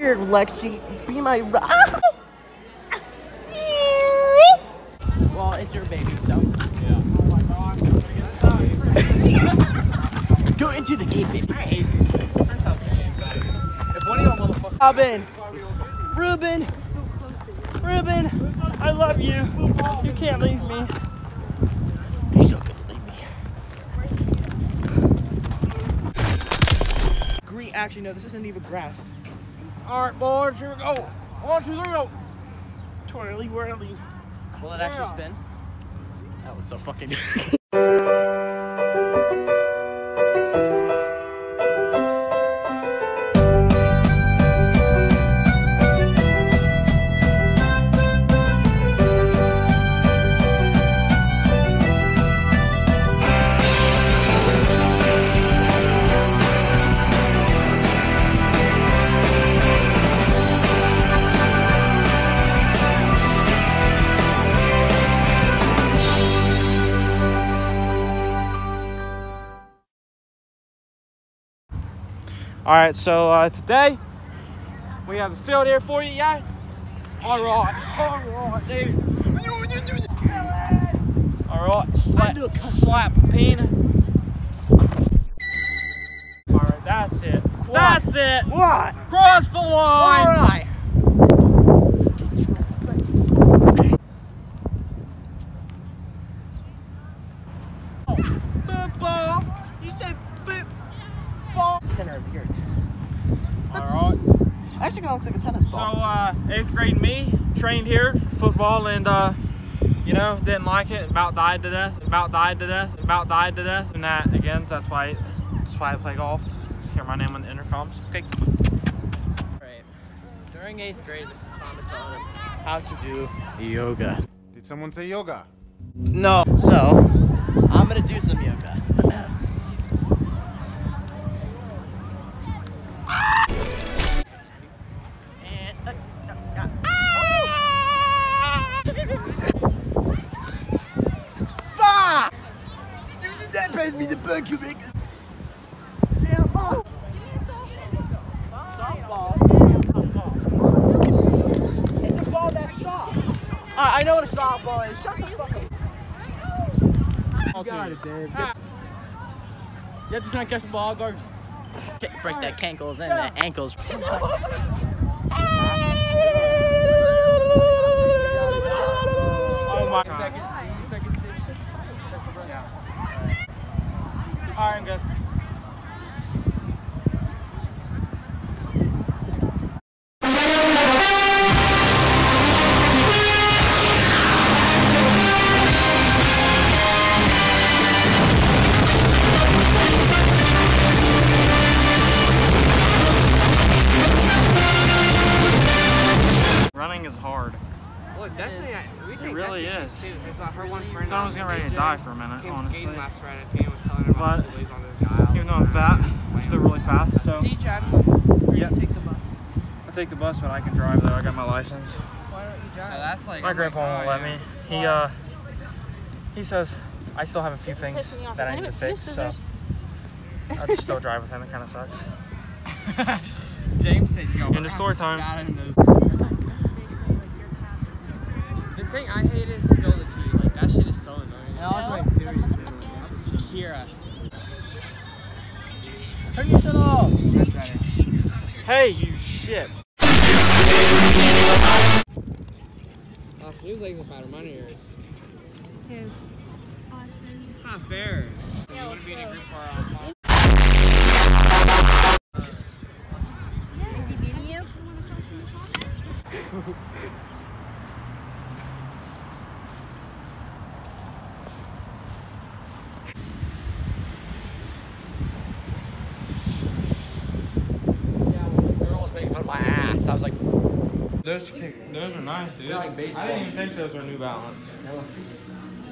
Here, Lexi, be my. Rock. well, it's your baby, so. Go into the gate, baby. Robin, Ruben, Ruben, I love you. You can't leave me. You're so good to leave me. Green. Actually, no. This isn't even grass. All right, boys. Here we go. One, two, three, go. Twirly whirly. Will it actually spin? That was so fucking All right, so uh, today we have a field here for you, yeah? All right, all right, dude. All right, slap, slap pin. All right, that's it. That's it. What? Cross the line. All right. You said football. It's the center of the earth. That's, All right. Actually, kind of looks like a tennis So, ball. uh, eighth grade me trained here for football and, uh, you know, didn't like it. About died to death. About died to death. About died to death. And that again. That's why. That's why I play golf. Hear my name on the intercoms. Okay. Right. During eighth grade, Mrs. Thomas taught us how to do yoga. Did someone say yoga? No. So, I'm gonna do some yoga. And, uh, uh, uh, Fuck! You did that pass me the buck, you make Damn. Softball. It's a ball that's soft. I I know what a softball is. Shut the fuck up. You got it, Dave. You have to try and catch the ball, guard. Break that cankles and the ankles. Oh my. Second, second All right, I'm good. Running is hard. Well, Destiny, we think really Destiny is. too. It's not her one friend. thought I was getting ready to die for a minute, came honestly. skating last Friday. Pam was telling her about But the on this guy. Even though I'm fat, I'm still really fast. So Do you drive to school? Or Yeah. do you take the bus? I take the bus, but I can drive though. I got my license. Why don't you So drive? that's like. My I'm grandpa like, won't oh, let yeah. me. He uh, he says I still have a few things pissing me off. that I need to anyone- do you have fix. So scissors? I just still drive with him. It kind of sucks. James said, "Yo." End of we're story time. spat in those- The thing I hate is spill the tea. Like that shit is so annoying. And I was like, period. Kira. Turn your shit off. That's better. Hey, you shit. Oh, Blue's legs are better. Mine are yours. His. It's not fair. Yeah, you want let's to be in a group for our Is he beating you? Girl was making fun of my ass. I was like, Those kick, those are nice, dude. They're like baseball I didn't even think those were New Balance.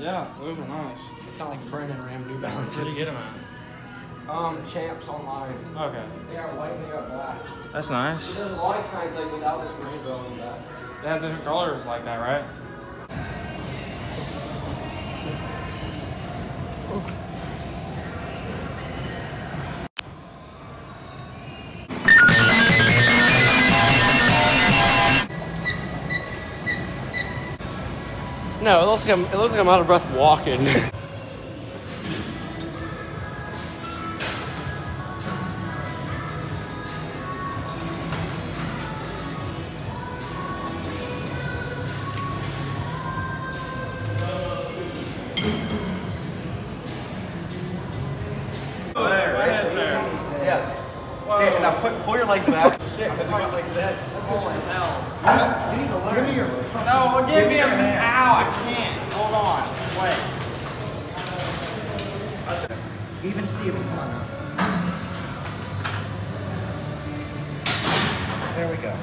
Yeah, those are nice. it's not like Brendan Ram New Balances. Where'd you get them at? Um, champs online. Okay, They got white and they got black. that's nice. There's a lot of kinds like without this rainbow the back. They have different colors like that, right? No, it looks like I'm. It looks like I'm out of breath walking. Yes. Okay, now put, pull your legs back. Shit, because you went like this. You need to learn. Give me your No, give me a Ow, I can't. Hold on. Wait. Even Steven, come on now. There we go.